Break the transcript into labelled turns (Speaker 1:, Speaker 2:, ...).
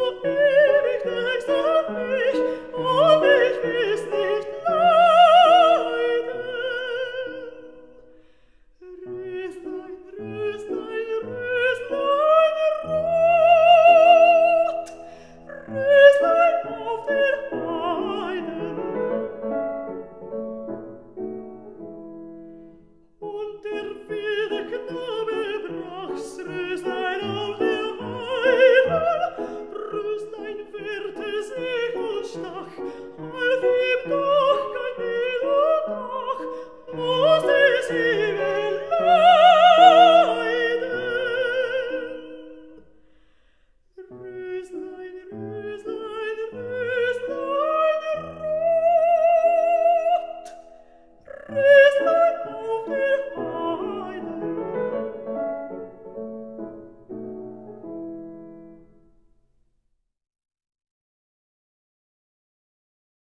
Speaker 1: Oh, see.